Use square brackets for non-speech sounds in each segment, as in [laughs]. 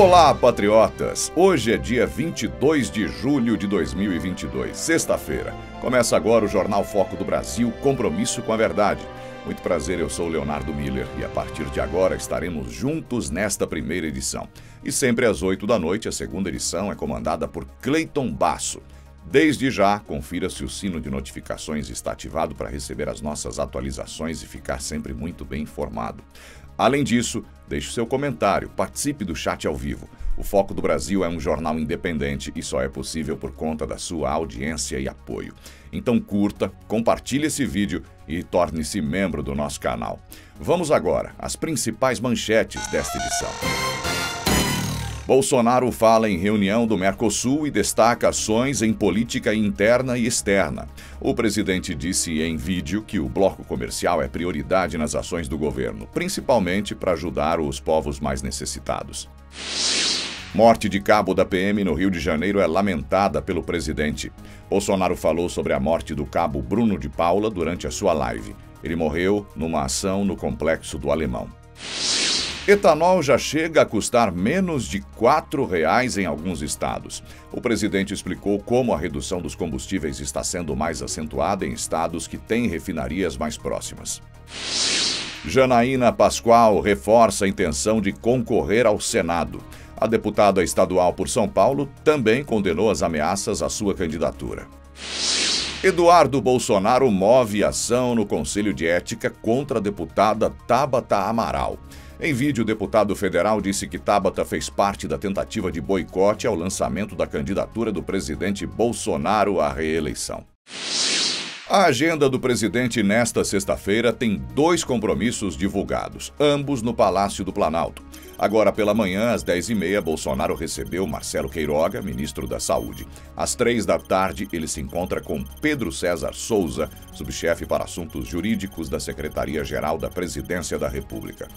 Olá, patriotas! Hoje é dia 22 de julho de 2022, sexta-feira. Começa agora o Jornal Foco do Brasil Compromisso com a Verdade. Muito prazer, eu sou Leonardo Miller e a partir de agora estaremos juntos nesta primeira edição. E sempre às 8 da noite, a segunda edição é comandada por Cleiton Basso. Desde já, confira se o sino de notificações está ativado para receber as nossas atualizações e ficar sempre muito bem informado. Além disso, deixe seu comentário, participe do chat ao vivo. O Foco do Brasil é um jornal independente e só é possível por conta da sua audiência e apoio. Então curta, compartilhe esse vídeo e torne-se membro do nosso canal. Vamos agora às principais manchetes desta edição. Bolsonaro fala em reunião do Mercosul e destaca ações em política interna e externa. O presidente disse em vídeo que o bloco comercial é prioridade nas ações do governo, principalmente para ajudar os povos mais necessitados. Morte de cabo da PM no Rio de Janeiro é lamentada pelo presidente. Bolsonaro falou sobre a morte do cabo Bruno de Paula durante a sua live. Ele morreu numa ação no complexo do Alemão. Etanol já chega a custar menos de R$ 4,00 em alguns estados. O presidente explicou como a redução dos combustíveis está sendo mais acentuada em estados que têm refinarias mais próximas. Janaína Pascoal reforça a intenção de concorrer ao Senado. A deputada estadual por São Paulo também condenou as ameaças à sua candidatura. Eduardo Bolsonaro move ação no Conselho de Ética contra a deputada Tabata Amaral. Em vídeo, o deputado federal disse que Tabata fez parte da tentativa de boicote ao lançamento da candidatura do presidente Bolsonaro à reeleição. A agenda do presidente nesta sexta-feira tem dois compromissos divulgados, ambos no Palácio do Planalto. Agora pela manhã, às 10h30, Bolsonaro recebeu Marcelo Queiroga, ministro da Saúde. Às 3 da tarde, ele se encontra com Pedro César Souza, subchefe para assuntos jurídicos da Secretaria-Geral da Presidência da República.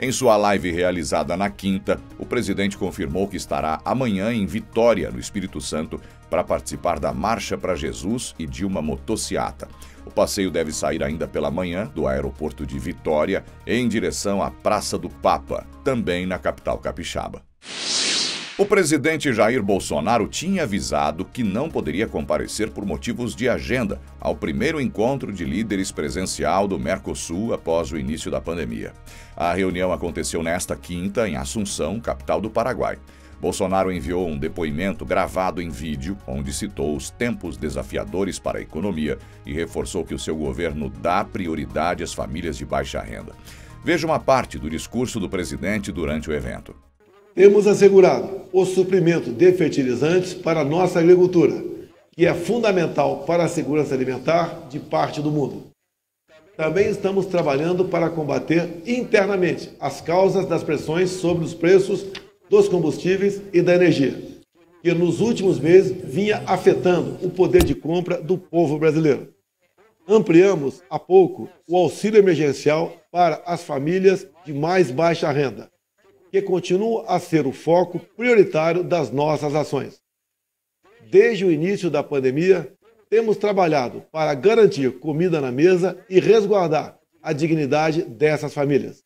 Em sua live realizada na quinta, o presidente confirmou que estará amanhã em Vitória, no Espírito Santo, para participar da Marcha para Jesus e de uma motociata. O passeio deve sair ainda pela manhã do aeroporto de Vitória em direção à Praça do Papa, também na capital capixaba. O presidente Jair Bolsonaro tinha avisado que não poderia comparecer por motivos de agenda ao primeiro encontro de líderes presencial do Mercosul após o início da pandemia. A reunião aconteceu nesta quinta em Assunção, capital do Paraguai. Bolsonaro enviou um depoimento gravado em vídeo, onde citou os tempos desafiadores para a economia e reforçou que o seu governo dá prioridade às famílias de baixa renda. Veja uma parte do discurso do presidente durante o evento. Temos assegurado o suprimento de fertilizantes para a nossa agricultura, que é fundamental para a segurança alimentar de parte do mundo. Também estamos trabalhando para combater internamente as causas das pressões sobre os preços dos combustíveis e da energia, que nos últimos meses vinha afetando o poder de compra do povo brasileiro. Ampliamos há pouco o auxílio emergencial para as famílias de mais baixa renda que continua a ser o foco prioritário das nossas ações. Desde o início da pandemia, temos trabalhado para garantir comida na mesa e resguardar a dignidade dessas famílias.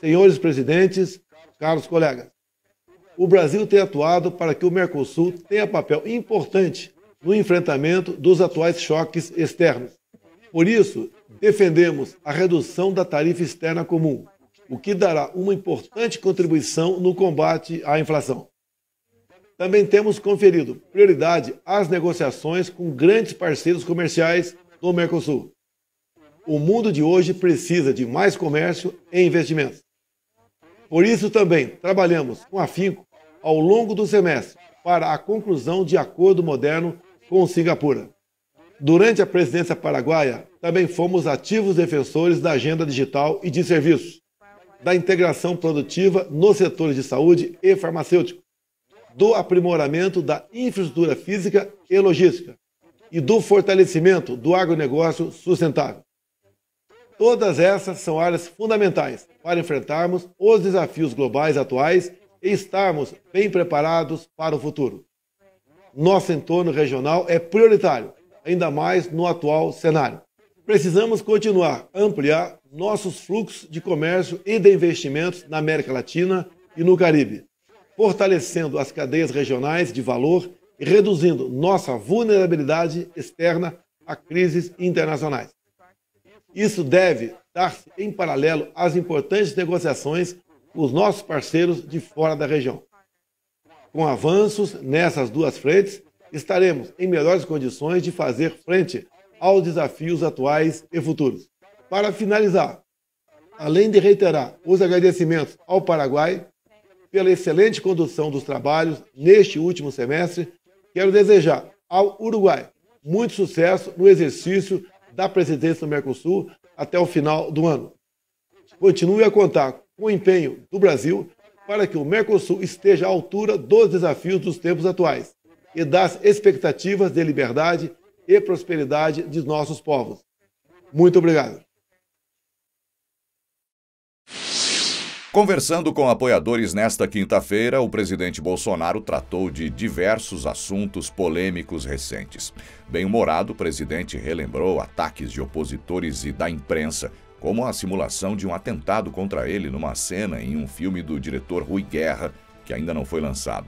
Senhores presidentes, caros colegas, o Brasil tem atuado para que o Mercosul tenha papel importante no enfrentamento dos atuais choques externos. Por isso, defendemos a redução da tarifa externa comum, o que dará uma importante contribuição no combate à inflação. Também temos conferido prioridade às negociações com grandes parceiros comerciais do Mercosul. O mundo de hoje precisa de mais comércio e investimentos. Por isso também trabalhamos com afinco ao longo do semestre para a conclusão de acordo moderno com Singapura. Durante a presidência paraguaia, também fomos ativos defensores da agenda digital e de serviços, da integração produtiva nos setores de saúde e farmacêutico, do aprimoramento da infraestrutura física e logística e do fortalecimento do agronegócio sustentável. Todas essas são áreas fundamentais para enfrentarmos os desafios globais atuais e estarmos bem preparados para o futuro. Nosso entorno regional é prioritário, ainda mais no atual cenário. Precisamos continuar a ampliar nossos fluxos de comércio e de investimentos na América Latina e no Caribe. fortalecendo as cadeias regionais de valor e reduzindo nossa vulnerabilidade externa a crises internacionais. Isso deve dar-se em paralelo às importantes negociações com os nossos parceiros de fora da região. Com avanços nessas duas frentes, estaremos em melhores condições de fazer frente aos desafios atuais e futuros. Para finalizar, além de reiterar os agradecimentos ao Paraguai pela excelente condução dos trabalhos neste último semestre, quero desejar ao Uruguai muito sucesso no exercício da presidência do Mercosul até o final do ano. Continue a contar com o empenho do Brasil para que o Mercosul esteja à altura dos desafios dos tempos atuais e das expectativas de liberdade e prosperidade de nossos povos. Muito obrigado. Conversando com apoiadores nesta quinta-feira, o presidente Bolsonaro tratou de diversos assuntos polêmicos recentes. Bem-humorado, o presidente relembrou ataques de opositores e da imprensa, como a simulação de um atentado contra ele numa cena em um filme do diretor Rui Guerra, que ainda não foi lançado.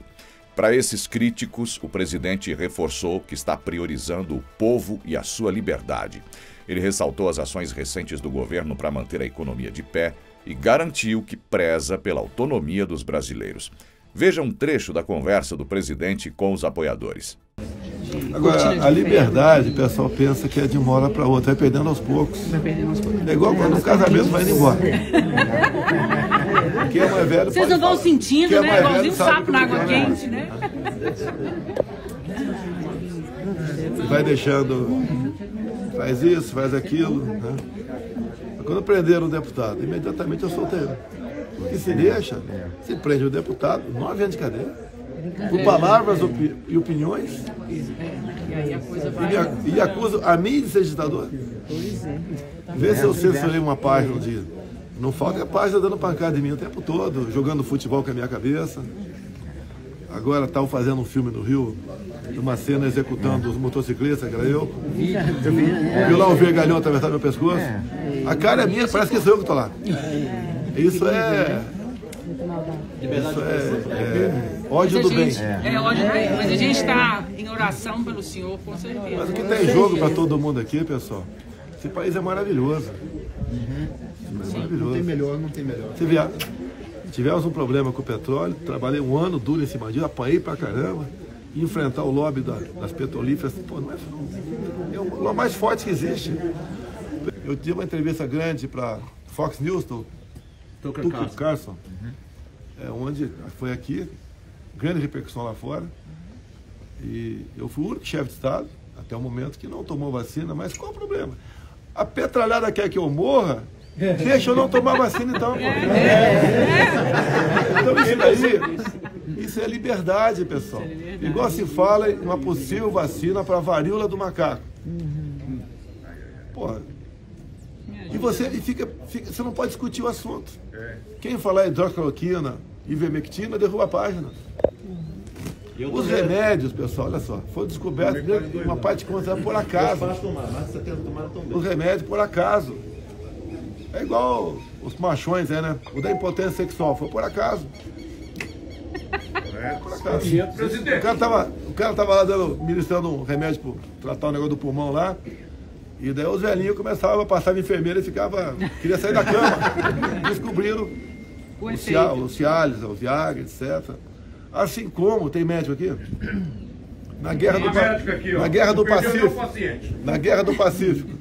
Para esses críticos, o presidente reforçou que está priorizando o povo e a sua liberdade. Ele ressaltou as ações recentes do governo para manter a economia de pé e garantiu que preza pela autonomia dos brasileiros. Veja um trecho da conversa do presidente com os apoiadores. Agora, a liberdade, o pessoal pensa que é de uma hora para outra, vai perdendo aos poucos. Vai perdendo aos poucos. É igual quando o casamento vai indo embora. Quem é mais velho Vocês não vão sentindo, é né? Igualzinho um sapo na água quente, né? Vai deixando, faz isso, faz aquilo. Né? Quando prenderam o deputado, imediatamente eu soltei ele. Porque se deixa, se prende o deputado, nove anos de cadeia. Por palavras opi e opiniões. E, e acusa a mim de ser ditador. Vê se eu censurei uma página um dia. Não falta a página dando pancada em mim o tempo todo, jogando futebol com a minha cabeça. Agora estavam fazendo um filme no Rio, uma cena executando os motociclistas, que era eu. Viu lá o vergalhão atravessar meu pescoço? A cara é minha, parece que sou eu que estou lá. Isso é. Isso é, é ódio do bem. É ódio do bem. Mas a gente está em oração pelo Senhor, com certeza. Mas o que tem jogo para todo mundo aqui, pessoal? Esse país é maravilhoso. Uhum. É maravilhoso. Não tem melhor, não tem melhor. Se vier, tivemos um problema com o petróleo, trabalhei um ano duro em cima disso, apanhei pra caramba. Enfrentar o lobby das petrolíferas, pô, não é, é o lobby mais forte que existe. Eu tive uma entrevista grande para Fox News, do Tucker, Tucker Carlson, Carlson uhum. é, onde foi aqui, grande repercussão lá fora. E eu fui o único chefe de Estado, até o momento, que não tomou vacina, mas qual o problema? A petralhada quer que eu morra, deixa eu não tomar vacina então. Pô. Então isso daí, isso é liberdade, pessoal. Igual se fala em uma possível vacina para a varíola do macaco. Porra, e você e fica, fica, você não pode discutir o assunto. É. Quem falar hidrocloroquina, ivermectina, derruba a página. Os remédios, pessoal, olha só, foi descoberto uma parte de conta por acaso. Os remédios por acaso. É igual os machões, é, né? O da impotência sexual, foi por acaso. É, por acaso. O cara tava, o cara tava lá dando, ministrando um remédio para tratar o negócio do pulmão lá. E daí os velhinhos começavam a passar de enfermeira e ficava. queria sair da cama. [laughs] Descobriram o, o, Cia, o Cialis, o Viagra, etc. Assim como, tem médico aqui? Na guerra, do, aqui, na guerra do Pacífico. Na guerra do Pacífico.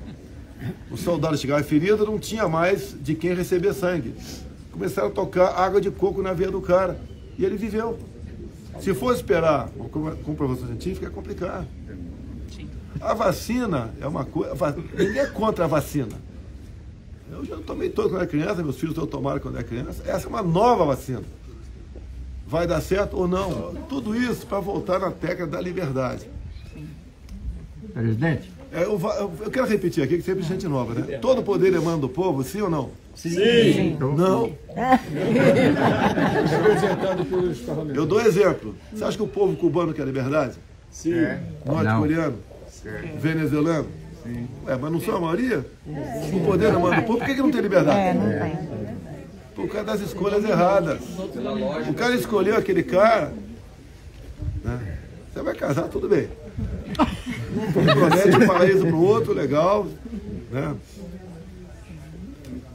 O soldado chegava ferido, não tinha mais de quem receber sangue. Começaram a tocar água de coco na veia do cara. E ele viveu. Se for esperar uma comprovação científica, é complicado. A vacina é uma coisa. Ninguém é contra a vacina. Eu já tomei todo quando era criança, meus filhos tomaram quando era criança. Essa é uma nova vacina. Vai dar certo ou não? Tudo isso para voltar na técnica da liberdade. Presidente? É, eu, eu, quero repetir aqui que sempre gente nova, né? Todo poder emana do povo, sim ou não? Sim. sim. Não. [laughs] eu dou exemplo. Você acha que o povo cubano quer liberdade? Sim. Norte-coreano? venezuelano? Sim. É, mas não são a maioria? O poder não manda o povo, por que, que não tem liberdade? É, não tem. por causa das escolhas erradas. O cara escolheu aquele cara, né? você vai casar, tudo bem. Promete um paraíso para o outro, legal. Né?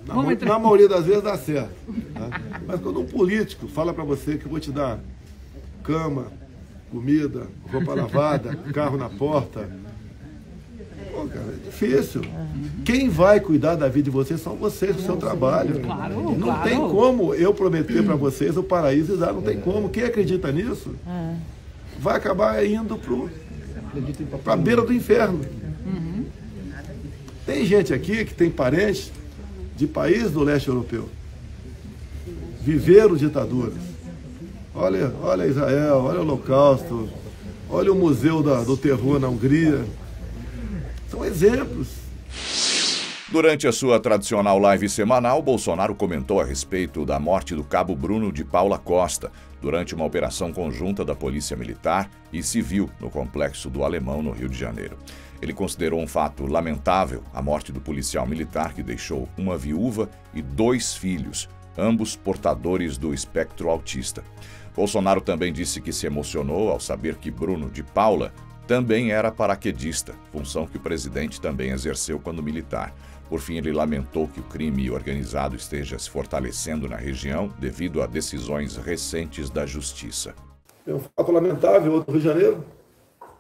Na, na, maioria das vezes dá certo. Né? Mas quando um político fala para você que eu vou te dar cama, comida, roupa lavada, [laughs] carro na porta, Pô, cara, é difícil. Quem vai cuidar da vida de vocês são vocês, o seu trabalho. Claro, não claro. tem como eu prometer para vocês o paraíso, não tem como. Quem acredita nisso é. vai acabar indo para a beira do inferno. Uhum. Tem gente aqui que tem parentes de países do leste europeu. Viveram ditaduras. Olha, olha Israel, olha o Holocausto, olha o Museu da, do Terror na Hungria. São exemplos. Durante a sua tradicional live semanal, Bolsonaro comentou a respeito da morte do cabo Bruno de Paula Costa durante uma operação conjunta da Polícia Militar e Civil no complexo do Alemão, no Rio de Janeiro. Ele considerou um fato lamentável a morte do policial militar que deixou uma viúva e dois filhos, ambos portadores do espectro autista. Bolsonaro também disse que se emocionou ao saber que Bruno de Paula também era paraquedista, função que o presidente também exerceu quando militar. Por fim, ele lamentou que o crime organizado esteja se fortalecendo na região devido a decisões recentes da Justiça. É um fato lamentável, outro Rio de Janeiro,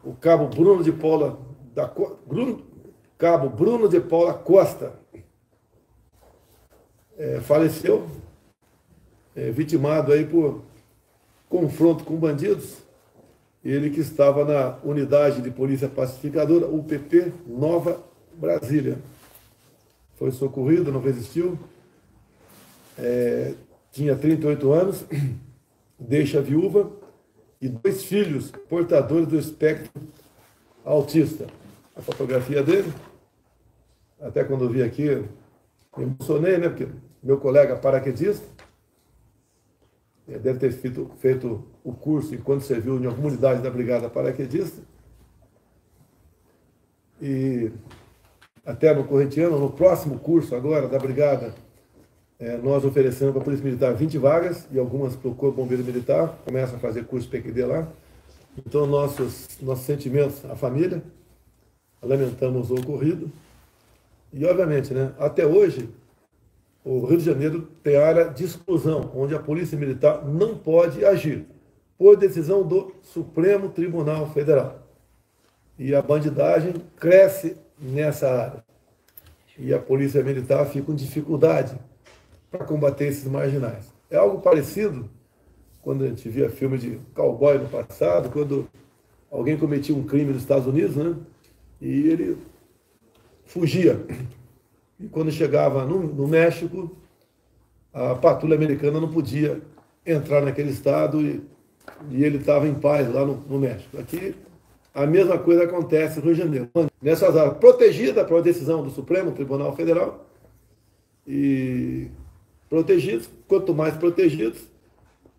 o cabo Bruno de Paula da Bruno, cabo Bruno de Paula Costa é, faleceu, é, vitimado aí por confronto com bandidos ele que estava na unidade de polícia pacificadora, UPP Nova Brasília. Foi socorrido, não resistiu, é, tinha 38 anos, [clears throat] deixa viúva e dois filhos portadores do espectro autista. A fotografia dele, até quando eu vi aqui, me emocionei, né? Porque meu colega paraquedista, é, deve ter feito, feito o curso enquanto serviu em alguma unidade da Brigada Paraquedista. E até no Correntiano, no próximo curso agora da Brigada, é, nós oferecemos para a Polícia Militar 20 vagas e algumas para o Corpo Bombeiro Militar, começa a fazer curso PQD lá. Então, nossos, nossos sentimentos à família, lamentamos o ocorrido. E, obviamente, né, até hoje, o Rio de Janeiro tem área de exclusão, onde a Polícia Militar não pode agir, por decisão do Supremo Tribunal Federal. E a bandidagem cresce nessa área. E a Polícia Militar fica com dificuldade para combater esses marginais. É algo parecido quando a gente via filme de cowboy no passado, quando alguém cometia um crime nos Estados Unidos, né? E ele fugia e quando chegava no, no México, a patrulha americana não podia entrar naquele estado e, e ele estava em paz lá no, no, México. Aqui, a mesma coisa acontece no Rio de Janeiro. Nessas áreas, protegida por decisão do Supremo Tribunal Federal, e protegidos, quanto mais protegidos,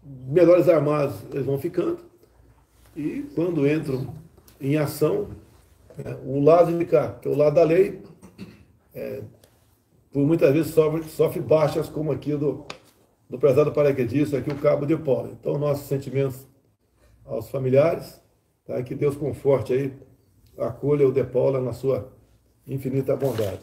melhores armados eles vão ficando, e quando entram em ação, é, o lado de cá, que é o lado da lei, é, por muitas vezes sofre, sofre baixas como aqui do, do prezado paraquedista, aqui o cabo de pó. Então, nossos sentimentos aos familiares, tá? que Deus conforte aí, acolha o De Paula na sua infinita bondade.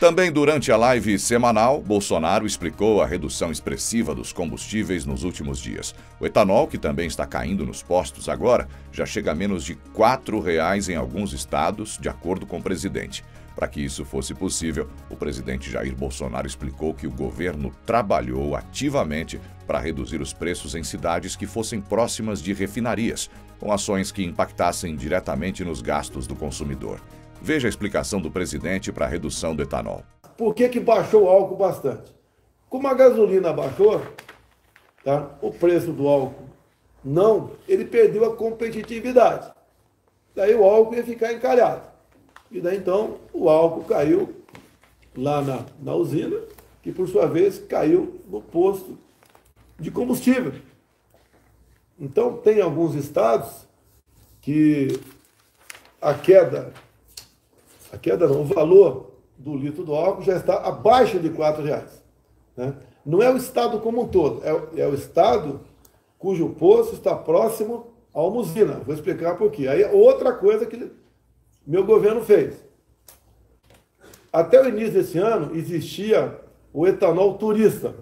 Também durante a live semanal, Bolsonaro explicou a redução expressiva dos combustíveis nos últimos dias. O etanol, que também está caindo nos postos agora, já chega a menos de R$ 4,00 em alguns estados, de acordo com o presidente. Para que isso fosse possível, o presidente Jair Bolsonaro explicou que o governo trabalhou ativamente para reduzir os preços em cidades que fossem próximas de refinarias, com ações que impactassem diretamente nos gastos do consumidor. Veja a explicação do presidente para a redução do etanol. Por que, que baixou o álcool bastante? Como a gasolina baixou, tá? o preço do álcool não, ele perdeu a competitividade. Daí o álcool ia ficar encalhado. E daí então o álcool caiu lá na, na usina, que por sua vez caiu no posto de combustível. Então tem alguns estados que a queda, a queda não, o valor do litro do álcool já está abaixo de R$ reais. Né? Não é o estado como um todo, é, é o estado cujo poço está próximo uma usina. Vou explicar por quê. Aí outra coisa que meu governo fez. Até o início desse ano existia o etanol turista.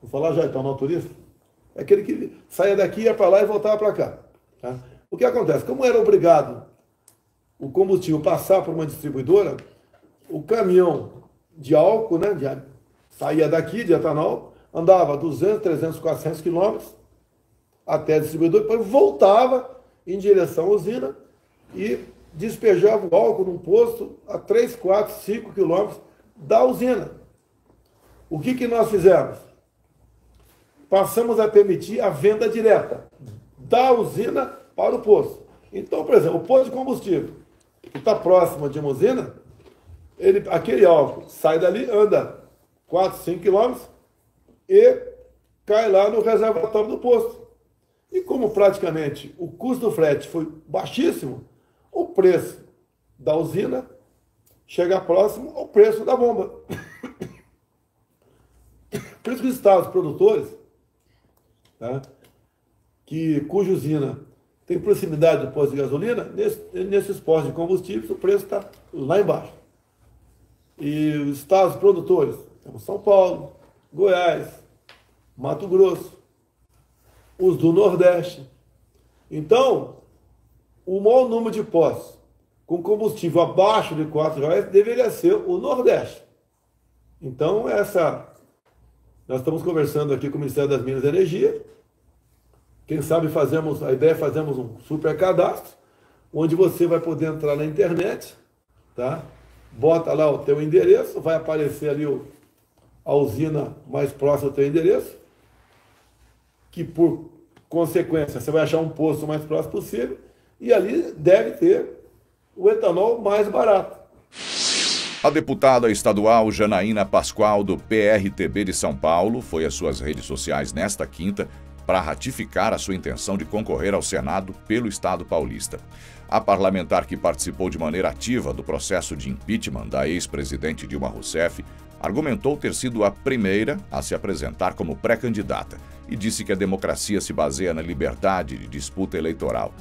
Vou falar já etanol turista? É aquele que saía daqui, ia para lá e voltava para cá. Tá? O que acontece? Como era obrigado o combustível passar por uma distribuidora, o caminhão de álcool, né, de, saía daqui de etanol, andava 200, 300, 400 quilômetros até a distribuidora, depois voltava em direção à usina e despejava o álcool num posto a 3, 4, 5 quilômetros da usina. O que, que nós fizemos? Passamos a permitir a venda direta da usina para o posto. Então, por exemplo, o posto de combustível, que está próximo de uma usina, ele, aquele álcool sai dali, anda 4, 5 quilômetros e cai lá no reservatório do posto. E como praticamente o custo do frete foi baixíssimo, o preço da usina chega próximo ao preço da bomba. [coughs] Por isso que os estados produtores, tá, que, cuja usina tem proximidade do posto de gasolina, nesse, nesses postos de combustíveis o preço está lá embaixo. E os estados produtores, temos São Paulo, Goiás, Mato Grosso, os do Nordeste. Então, o maior número de postos com combustível abaixo de 4 reais deveria ser o Nordeste. Então, essa. Nós estamos conversando aqui com o Ministério das Minas e Energia. Quem sabe fazemos, a ideia é fazermos um super cadastro, onde você vai poder entrar na internet, tá? Bota lá o teu endereço, vai aparecer ali o, a usina mais próxima do teu endereço, que por consequência você vai achar um posto mais próximo possível, e ali deve ter o etanol mais barato. A deputada estadual Janaína Pascoal, do PRTB de São Paulo, foi às suas redes sociais nesta quinta para ratificar a sua intenção de concorrer ao Senado pelo Estado paulista. A parlamentar que participou de maneira ativa do processo de impeachment da ex-presidente Dilma Rousseff argumentou ter sido a primeira a se apresentar como pré-candidata e disse que a democracia se baseia na liberdade de disputa eleitoral.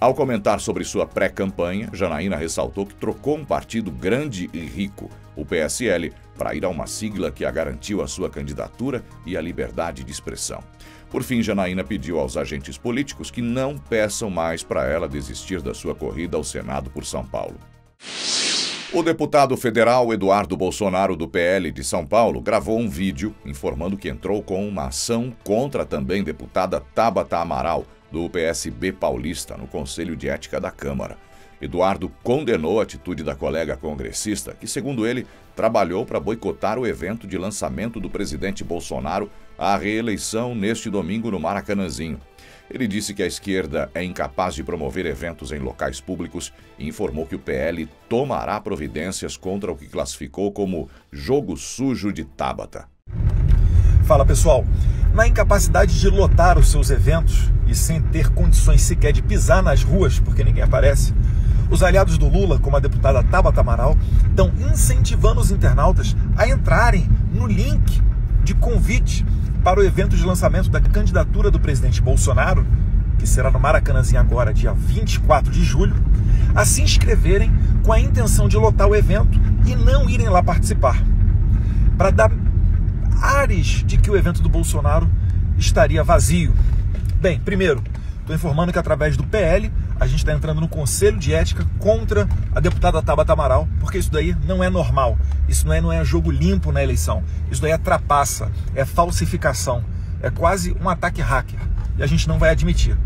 Ao comentar sobre sua pré-campanha, Janaína ressaltou que trocou um partido grande e rico, o PSL, para ir a uma sigla que a garantiu a sua candidatura e a liberdade de expressão. Por fim, Janaína pediu aos agentes políticos que não peçam mais para ela desistir da sua corrida ao Senado por São Paulo. O deputado federal Eduardo Bolsonaro, do PL de São Paulo, gravou um vídeo informando que entrou com uma ação contra a também deputada Tabata Amaral, do PSB paulista, no Conselho de Ética da Câmara. Eduardo condenou a atitude da colega congressista, que, segundo ele, trabalhou para boicotar o evento de lançamento do presidente Bolsonaro à reeleição neste domingo no Maracanãzinho. Ele disse que a esquerda é incapaz de promover eventos em locais públicos e informou que o PL tomará providências contra o que classificou como jogo sujo de Tabata. Fala pessoal, na incapacidade de lotar os seus eventos e sem ter condições sequer de pisar nas ruas porque ninguém aparece, os aliados do Lula, como a deputada Tabata Amaral, estão incentivando os internautas a entrarem no link de convite para o evento de lançamento da candidatura do presidente Bolsonaro, que será no Maracanãzinho agora, dia 24 de julho, a se inscreverem com a intenção de lotar o evento e não irem lá participar. Para dar ares de que o evento do Bolsonaro estaria vazio. Bem, primeiro, estou informando que através do PL a gente está entrando no conselho de ética contra a deputada Tabata Amaral, porque isso daí não é normal. Isso não é, não é jogo limpo na eleição. Isso daí é trapaça, é falsificação, é quase um ataque hacker. E a gente não vai admitir.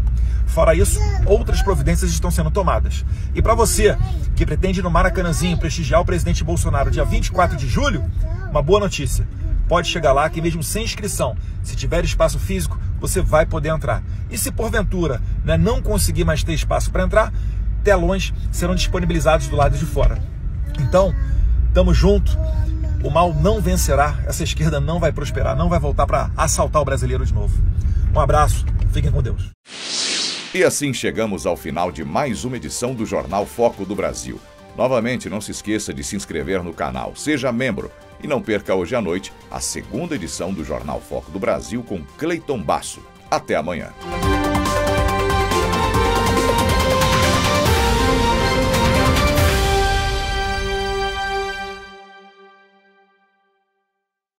Fora isso, outras providências estão sendo tomadas. E para você que pretende no Maracanãzinho prestigiar o presidente Bolsonaro dia 24 de julho, uma boa notícia pode chegar lá que mesmo sem inscrição, se tiver espaço físico, você vai poder entrar. E se porventura né, não conseguir mais ter espaço para entrar, telões serão disponibilizados do lado de fora. Então, tamo junto. O mal não vencerá, essa esquerda não vai prosperar, não vai voltar para assaltar o brasileiro de novo. Um abraço, fiquem com Deus. E assim chegamos ao final de mais uma edição do Jornal Foco do Brasil. Novamente, não se esqueça de se inscrever no canal, seja membro e não perca hoje à noite a segunda edição do Jornal Foco do Brasil com Cleiton Basso. Até amanhã.